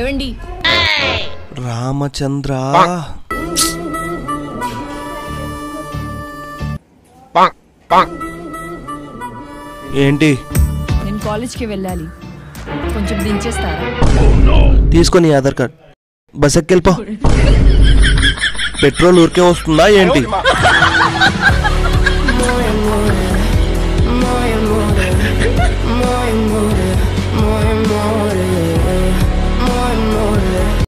ఏవండి? రామచంద్ర. ఏంటి? నేను కాలేజ్కి వెళ్ళాలి. కొంచెం దించేస్తారా? తీసుకొని ఆధార్ కార్డ్. బస్ ఎక్కెళ్ళిపో పెట్రోల్ ఊరికే వస్తుందా ఏంటి?